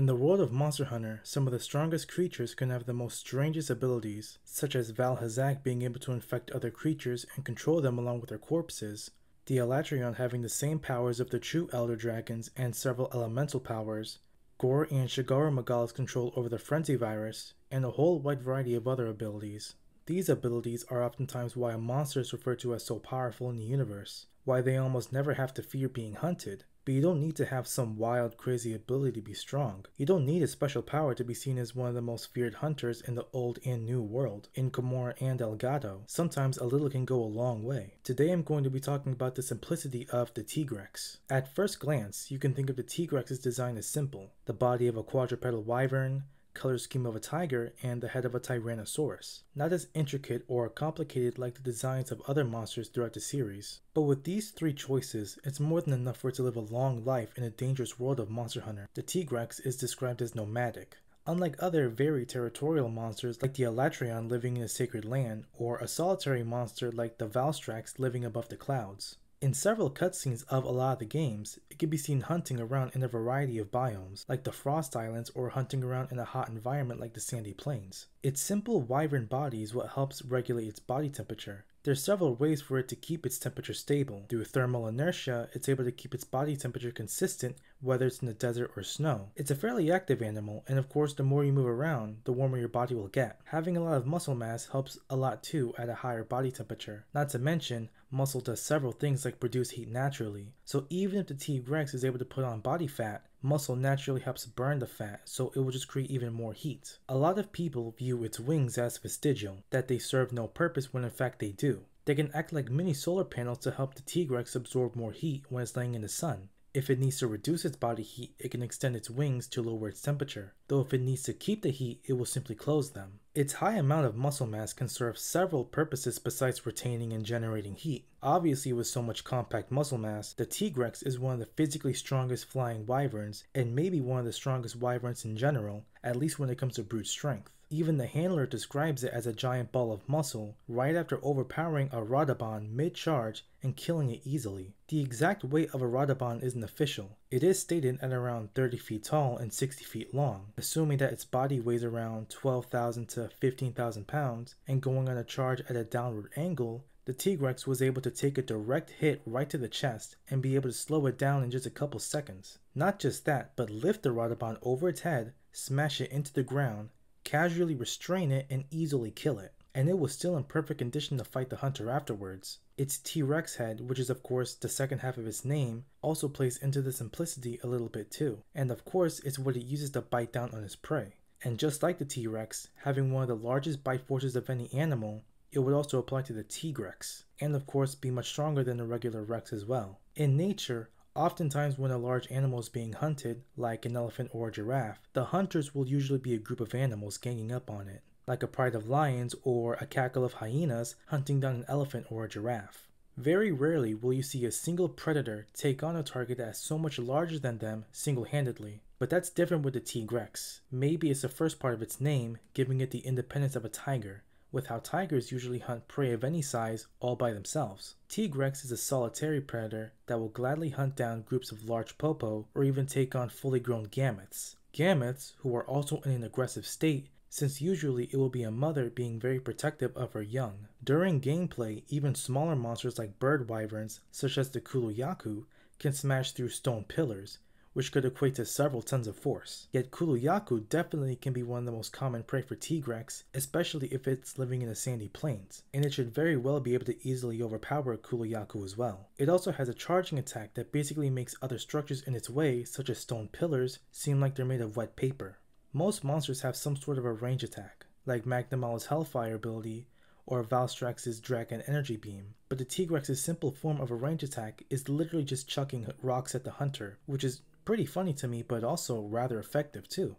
In the world of Monster Hunter, some of the strongest creatures can have the most strangest abilities, such as Vaal Hazak being able to infect other creatures and control them along with their corpses, the Alatreon having the same powers of the true Elder Dragons and several elemental powers, Gore and Shagaru Magala's control over the Frenzy Virus, and a whole wide variety of other abilities. These abilities are oftentimes why a monster is referred to as so powerful in the universe, why they almost never have to fear being hunted, but you don't need to have some wild, crazy ability to be strong. You don't need a special power to be seen as one of the most feared hunters in the old and new world, in Kamura and Elgado. Sometimes a little can go a long way. Today I'm going to be talking about the simplicity of the Tigrex. At first glance, you can think of the Tigrex's design as simple. The body of a quadrupedal wyvern, color scheme of a tiger, and the head of a tyrannosaurus. Not as intricate or complicated like the designs of other monsters throughout the series. But with these three choices, it's more than enough for it to live a long life in a dangerous world of Monster Hunter. The Tigrex is described as nomadic. Unlike other very territorial monsters like the Alatreon living in a sacred land, or a solitary monster like the Valstrax living above the clouds. In several cutscenes of a lot of the games, it can be seen hunting around in a variety of biomes, like the Frost Islands or hunting around in a hot environment like the Sandy Plains. Its simple wyvern body is what helps regulate its body temperature. There's several ways for it to keep its temperature stable. Through thermal inertia, it's able to keep its body temperature consistent whether it's in the desert or snow. It's a fairly active animal, and of course the more you move around, the warmer your body will get. Having a lot of muscle mass helps a lot too at a higher body temperature. Not to mention, muscle does several things like produce heat naturally. So even if the Tigrex is able to put on body fat, muscle naturally helps burn the fat, so it will just create even more heat. A lot of people view its wings as vestigial, that they serve no purpose when in fact they do. They can act like mini solar panels to help the Tigrex absorb more heat when it's laying in the sun. If it needs to reduce its body heat, it can extend its wings to lower its temperature, though if it needs to keep the heat, it will simply close them. Its high amount of muscle mass can serve several purposes besides retaining and generating heat. Obviously, with so much compact muscle mass, the Tigrex is one of the physically strongest flying wyverns, and maybe one of the strongest wyverns in general, at least when it comes to brute strength. Even the handler describes it as a giant ball of muscle right after overpowering a Radobaan mid-charge and killing it easily. The exact weight of a Radobaan isn't official. It is stated at around 30 feet tall and 60 feet long, assuming that its body weighs around 12,000 to 15,000 pounds, and going on a charge at a downward angle, the Tigrex was able to take a direct hit right to the chest and be able to slow it down in just a couple seconds. Not just that, but lift the Radobaan over its head, smash it into the ground, casually restrain it, and easily kill it. And it was still in perfect condition to fight the hunter afterwards. Its T-Rex head, which is of course the second half of its name, also plays into the simplicity a little bit too. And of course, it's what it uses to bite down on its prey. And just like the T-Rex, having one of the largest bite forces of any animal, it would also apply to the Tigrex, and of course be much stronger than the regular Rex as well. In nature, Oftentimes, when a large animal is being hunted, like an elephant or a giraffe, the hunters will usually be a group of animals ganging up on it, like a pride of lions or a cackle of hyenas hunting down an elephant or a giraffe. Very rarely will you see a single predator take on a target that is so much larger than them single handedly. But that's different with the Tigrex. Maybe it's the first part of its name, giving it the independence of a tiger, with how tigers usually hunt prey of any size all by themselves. Tigrex is a solitary predator that will gladly hunt down groups of large popo or even take on fully grown Gammoths. Gammoths, who are also in an aggressive state, since usually it will be a mother being very protective of her young. During gameplay, even smaller monsters like bird wyverns, such as the Kulu-Ya-Ku, can smash through stone pillars, which could equate to several tons of force. Yet Kulu-Ya-Ku definitely can be one of the most common prey for Tigrex, especially if it's living in the sandy plains, and it should very well be able to easily overpower Kulu-Ya-Ku as well. It also has a charging attack that basically makes other structures in its way, such as stone pillars, seem like they're made of wet paper. Most monsters have some sort of a range attack, like Magnamalo's Hellfire ability or Valstrax's Dragon Energy Beam, but the Tigrex's simple form of a range attack is literally just chucking rocks at the hunter, which is pretty funny to me, but also rather effective too,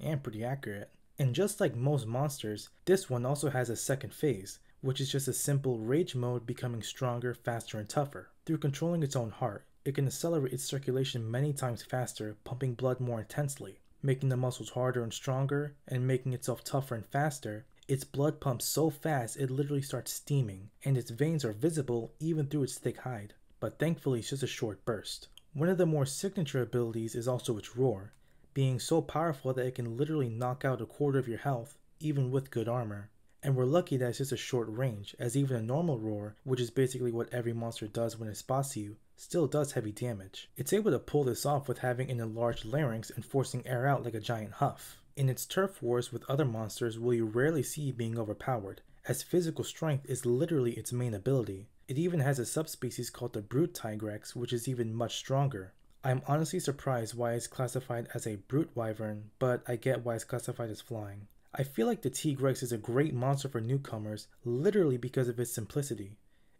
and pretty accurate. And just like most monsters, this one also has a second phase, which is just a simple rage mode becoming stronger, faster, and tougher. Through controlling its own heart, it can accelerate its circulation many times faster, pumping blood more intensely, making the muscles harder and stronger, and making itself tougher and faster. Its blood pumps so fast it literally starts steaming, and its veins are visible even through its thick hide. But thankfully, it's just a short burst. One of the more signature abilities is also its roar. being so powerful that it can literally knock out a quarter of your health, even with good armor. And we're lucky that it's just a short range, as even a normal roar, which is basically what every monster does when it spots you, still does heavy damage. It's able to pull this off with having an enlarged larynx and forcing air out like a giant huff. In its turf wars with other monsters will you rarely see being overpowered, as physical strength is literally its main ability. It even has a subspecies called the Brute Tigrex, which is even much stronger. I'm honestly surprised why it's classified as a Brute Wyvern, but I get why it's classified as flying. I feel like the Tigrex is a great monster for newcomers, literally because of its simplicity.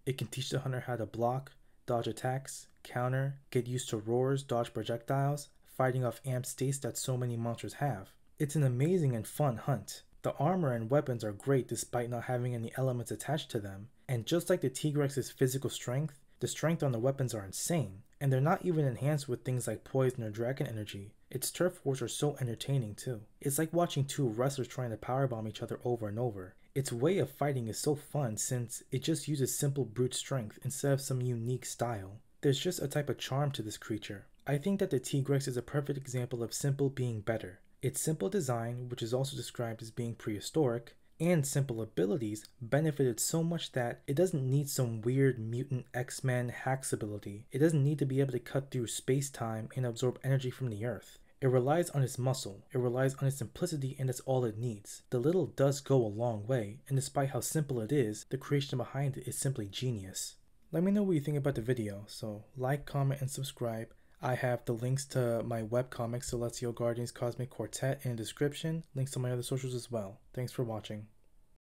It can teach the hunter how to block, dodge attacks, counter, get used to roars, dodge projectiles, fighting off amp states that so many monsters have. It's an amazing and fun hunt. The armor and weapons are great despite not having any elements attached to them, and just like the Tigrex's physical strength, the strength on the weapons are insane, and they're not even enhanced with things like poison or dragon energy. Its turf wars are so entertaining too. It's like watching two wrestlers trying to powerbomb each other over and over. Its way of fighting is so fun since it just uses simple brute strength instead of some unique style. There's just a type of charm to this creature. I think that the Tigrex is a perfect example of simple being better. Its simple design, which is also described as being prehistoric, and simple abilities benefited so much that it doesn't need some weird mutant X-Men hacks ability. It doesn't need to be able to cut through space-time and absorb energy from the earth. It relies on its muscle, it relies on its simplicity, and that's all it needs. The little does go a long way, and despite how simple it is, the creation behind it is simply genius. Let me know what you think about the video, so like, comment, and subscribe. I have the links to my webcomic Celestial Guardians Cosmic Quartet in the description, links to my other socials as well. Thanks for watching.